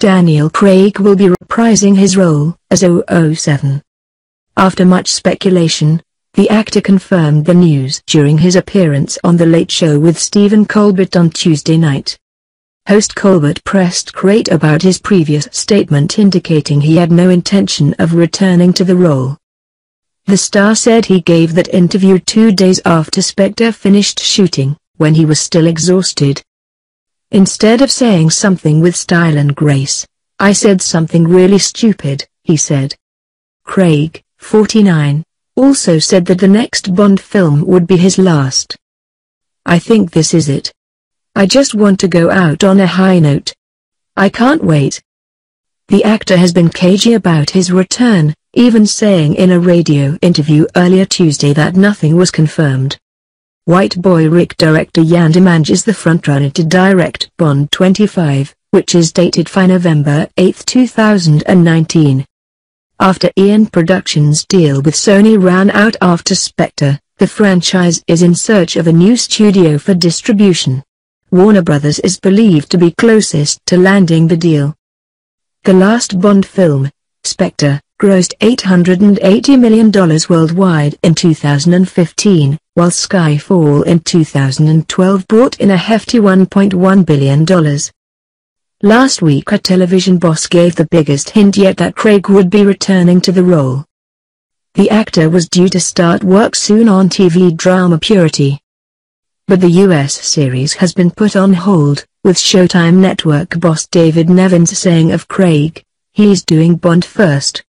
Daniel Craig will be reprising his role as 007. After much speculation, the actor confirmed the news during his appearance on The Late Show with Stephen Colbert on Tuesday night. Host Colbert pressed Craig about his previous statement indicating he had no intention of returning to the role. The star said he gave that interview two days after Spectre finished shooting, when he was still exhausted. Instead of saying something with style and grace, I said something really stupid, he said. Craig, 49, also said that the next Bond film would be his last. I think this is it. I just want to go out on a high note. I can't wait. The actor has been cagey about his return, even saying in a radio interview earlier Tuesday that nothing was confirmed. White Boy Rick director Yann Demange is the frontrunner to direct Bond 25, which is dated for November 8, 2019. After Eon Productions' deal with Sony ran out after Spectre, the franchise is in search of a new studio for distribution. Warner Brothers is believed to be closest to landing the deal. The last Bond film, Spectre, grossed $880 million worldwide in 2015, while Skyfall in 2012 brought in a hefty $1.1 billion. Last week a television boss gave the biggest hint yet that Craig would be returning to the role. The actor was due to start work soon on TV drama Purity. But the US series has been put on hold, with Showtime network boss David Nevins saying of Craig, he's doing Bond first.